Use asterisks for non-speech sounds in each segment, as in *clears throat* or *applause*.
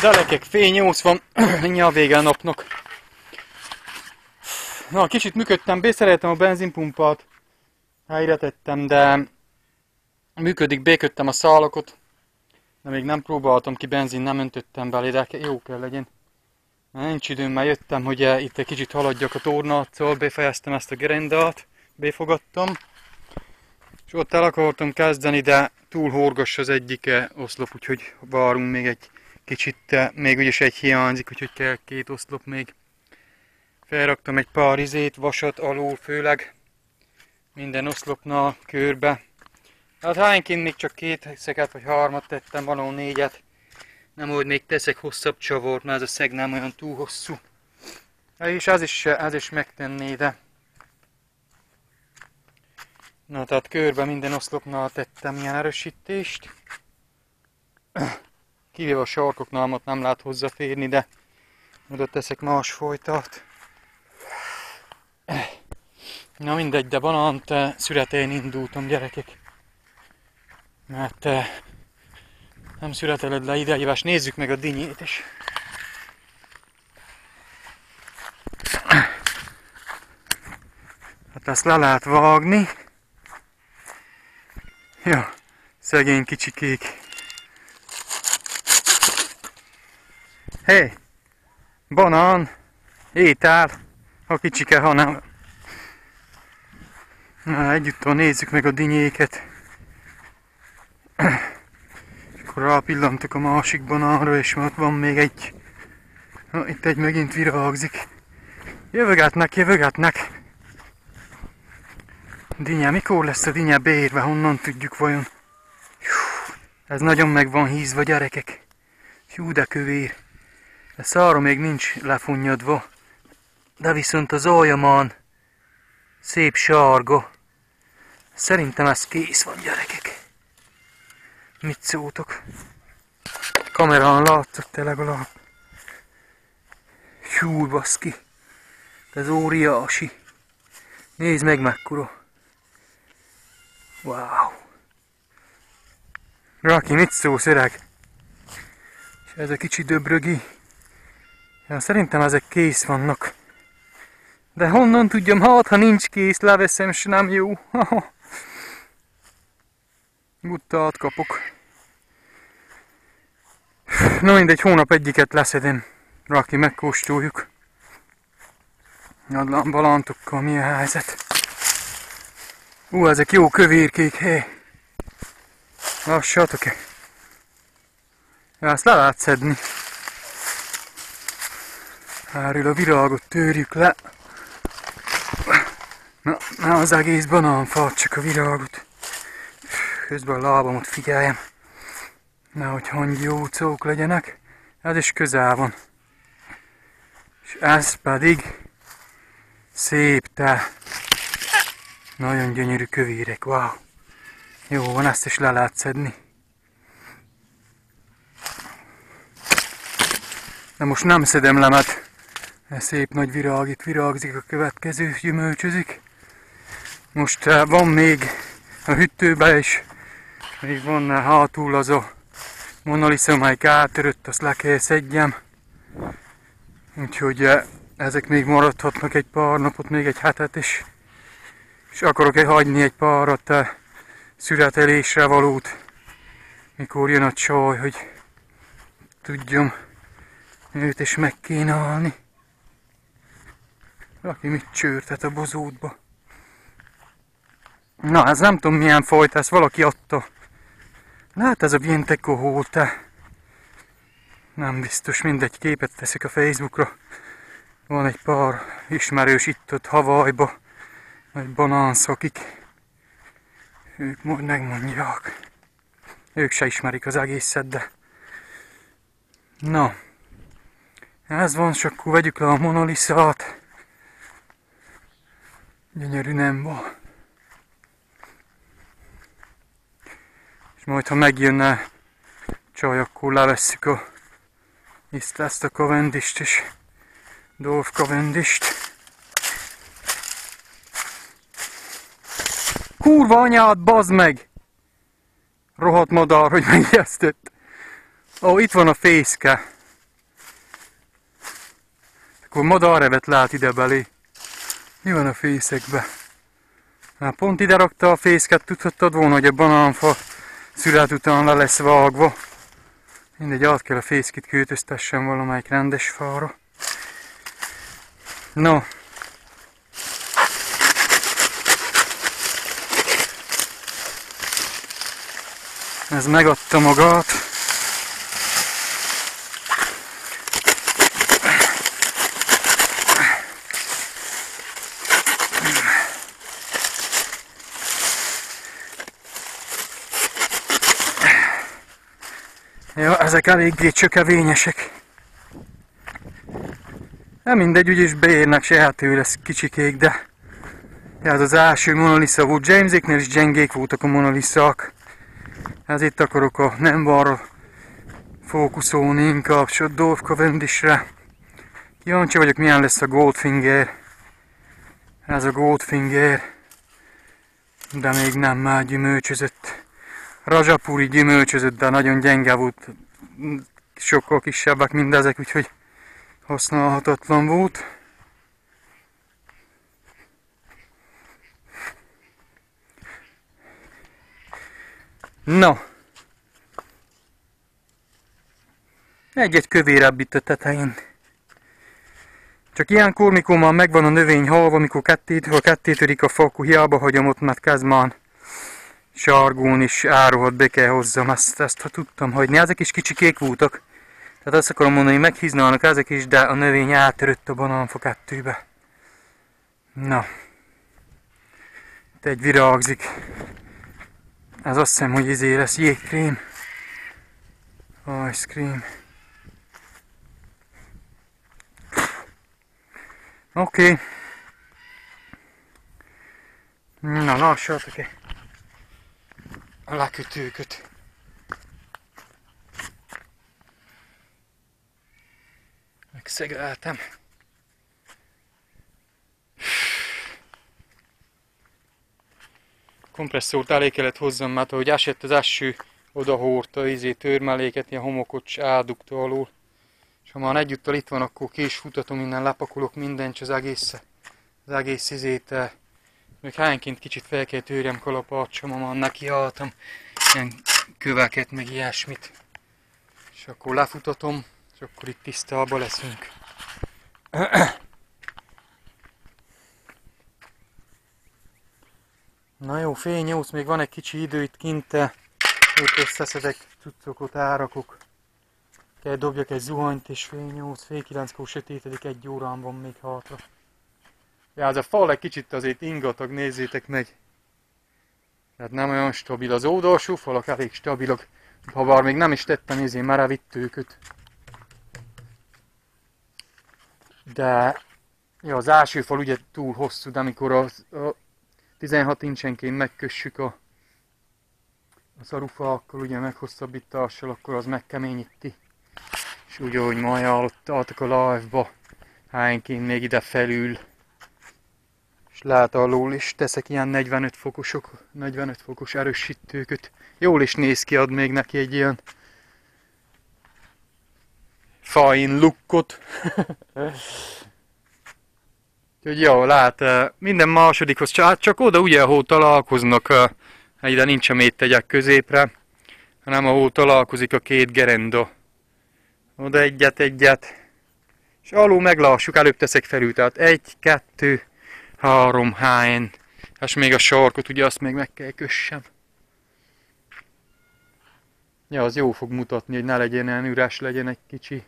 Fél nyolc van, *clears throat* mindjárt vége a napnak. Na, kicsit működtem, beszereltem a benzinpumpát. Helyre tettem, de működik, béködtem a szálakot. De még nem próbáltam ki benzin, nem öntöttem belé, de jó kell legyen. Nincs időm, már jöttem, hogy eh, itt egy kicsit haladjak a tornátszal, befejeztem ezt a gerendát, befogadtam. És ott el akartam kezdeni, de túl horgos az egyik oszlop, úgyhogy várunk még egy kicsit, eh, még úgyis egy hiányzik, úgyhogy kell két oszlop még. Felraktam egy pár izét, vasat alul főleg, minden oszlopnál körbe. Hát hányként még csak két szeket vagy harmat tettem, való négyet. Nem, hogy még teszek hosszabb csavart, mert ez a szeg nem olyan túl hosszú. És az is, az is megtenné, de... Na, tehát körbe minden oszlopnál tettem ilyen erősítést. Kivéve a sarkoknál, ott nem lehet hozzáférni, de oda teszek más folytat. Na mindegy, de banánt születén indultam, gyerekek. Mert nem születeled le ide, hívás. Nézzük meg a dinyét is. Hát ezt le lehet vágni. Ja, szegény kicsikék. Hé! Banán! Étel! Ha kicsike, ha nem. Na, együtt nézzük meg a dinyéket akkor rápillantok a másik banánra, és ott van még egy. Na, itt egy megint virágzik. Jövögetnek, jövögetnek. Dinya, mikor lesz a dinya beérve, honnan tudjuk vajon? ez nagyon meg van hízva, gyerekek. Hú, de kövér. A szára még nincs lefunnyadva. De viszont az aljamán szép sárga. Szerintem ez kész van, gyerekek. Mit szóltok? Kamerán látszott te legalább. Hú, baszki. Ez óriási. Nézd meg mekkora. Wow. Raki, mit szólsz öreg? És ez a kicsi döbrögi. Ja, szerintem ezek kész vannak. De honnan tudjam, hát ha nincs kész, leveszem, s nem jó. *laughs* Guttát kapok. Na mindegy, hónap egyiket leszedem. Raki, megkóstoljuk. Adlan balantokkal mi a helyzet. Ú, ezek jó kövérkék, hé. Lassatok-e. Ezt le lehet szedni. Erről a virágot törjük le. Na, na az egész banánfát, csak a virágot közben a lábamot figyeljem. Nehogy hangyó cók legyenek. Ez is közel van. És ez pedig szép te. Nagyon gyönyörű kövérek, wow. Jó van, ezt is le lehet szedni. De most nem szedem le, mert ez szép nagy virág, itt virágzik a következő, gyümölcsözik. Most eh, van még a hűtőbe is még van hátul az a Mona Lisa, amelyik átörött, azt le kell szedjem. Úgyhogy eh, ezek még maradhatnak egy pár napot, még egy hetet is. És akarok -e hagyni egy párat születelésre valót, mikor jön a csaj, hogy tudjam őt is megkínálni. Aki mit csörtet a bozótba. Na, ez nem tudom milyen fajta, ezt valaki adta. Hát ez a Vienteco hóta. Nem biztos, mindegy képet teszik a Facebookra. Van egy pár ismerős itt ott Havajba, vagy banánsz, akik ők majd megmondják. Ők se ismerik az egészet, de... Na, ez van, és akkor vegyük le a Monalisát. Gyönyörű nem van. És majd ha megjönne csaj, akkor levesszük a ezt, a kavendist is. Dolf kavendist. Kurva anyád, bazd meg! Rohadt madár, hogy megijesztett. Ó, itt van a fészke. Akkor madarrevet lát ide belé. Mi van a fészekbe? Hát pont ide rakta a fészket, tudhattad volna, hogy a banánfa szület után le lesz vágva. Mindegy, át kell a fészkit költöztessen valamelyik rendes fára. No. Ez megadta magát. Ja, ezek eléggé csökevényesek. Nem mindegy, úgyis beérnek se hát ő lesz kicsikék, de ja, az az első monolissa volt. Jameséknél is gyengék voltak a monolisszák. Ez itt akarok a nem balra fókuszolni, inkább Dolph Cavendishre. Kíváncsi vagyok milyen lesz a Goldfinger. Ez a Goldfinger. De még nem már gyümölcsözött. Rajapuri gyümölcsözött, de nagyon gyenge volt. Sokkal kisebbek mindezek, úgyhogy használhatatlan volt. No. Egy-egy kövérebb itt a tetején. Csak ilyenkor, mikor már megvan a növény halva, mikor kettét, ha kettétörik a fa, akkor hiába hagyom ott, mert kezd már sargón is áruhat be kell hozzam, ezt, ezt ha tudtam hagyni. Ezek is kicsikék voltak. Tehát azt akarom mondani, hogy meghíználnak ezek is, de a növény átörött a banánfa kettőbe. Na. Itt egy virágzik. Ez azt hiszem, hogy izé lesz jégkrém. Ice cream. Oké. Okay. Na, lássátok -e. A lekötőköt. Megszegeltem. kompresszort elé kellett hozzam, mert ahogy esett az eső, oda hordta izé törmeléket, ilyen homokot ádugta alul. És ha már egyúttal itt van, akkor ki is futatom innen, lepakolok mindent, az egész, az egész izét, eh, még hányként kicsit fel kell tőrjem kalapácsom, már neki álltam, ilyen köveket, meg ilyesmit. És akkor lefutatom, és akkor itt tisztába leszünk. *clears throat* Na jó, fél nyolc, még van egy kicsi idő itt kint, ott összeszedek, cuccokot árakok. Kell dobjak egy zuhanyt, és fél nyolc, fél kilenckor sötétedik, egy órán van még hátra. Ez a fal egy kicsit azért ingatag, nézzétek meg. Tehát nem olyan stabil. Az oldalsó falak elég stabilak. Ha bár még nem is tettem izé merevítőköt. De ja, az első fal ugye túl hosszú, de amikor az, a 16 incsenként megkössük a, a szarufalakkal, ugye meghosszabbítással, akkor az megkeményíti. És úgy, ahogy ma ajánlottátok a live-ba, hányként még ide felül. És lehet alul is teszek ilyen 45 fokosok, 45 fokos erősítőköt. Jól is néz ki, ad még neki egy ilyen fine lookot. *laughs* Úgyhogy jó, lát, minden másodikhoz, csak, csak oda ugye, ahol találkoznak, ide nincs a mélytegyek középre, hanem ahol találkozik a két gerenda. Oda egyet, egyet, és alul meglássuk, előbb teszek felül, tehát egy, kettő, három, hány, és még a sarkot, ugye azt még meg kell kössem. Ja, az jó fog mutatni, hogy ne legyen olyan üres, legyen egy kicsi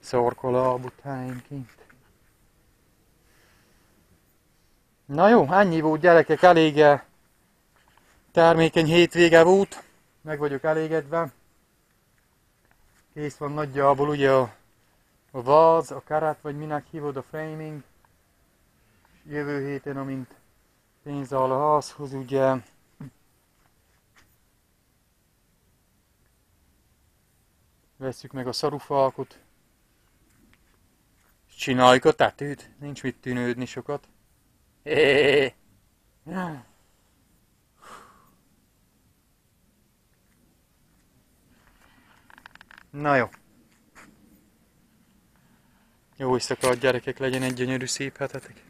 szorkola a butáinként. Na jó, ennyi volt gyerekek, elég termékeny hétvége volt. Meg vagyok elégedve. Kész van nagyjából ugye a, a váz, a karát, vagy minek hívod a framing. Jövő héten, amint pénz áll a házhoz, ugye vesszük meg a szarufalkot, csináljuk a tetőt, nincs mit tűnődni sokat. Na jó. Jó éjszaka, gyerekek, legyen egy gyönyörű szép hetetek.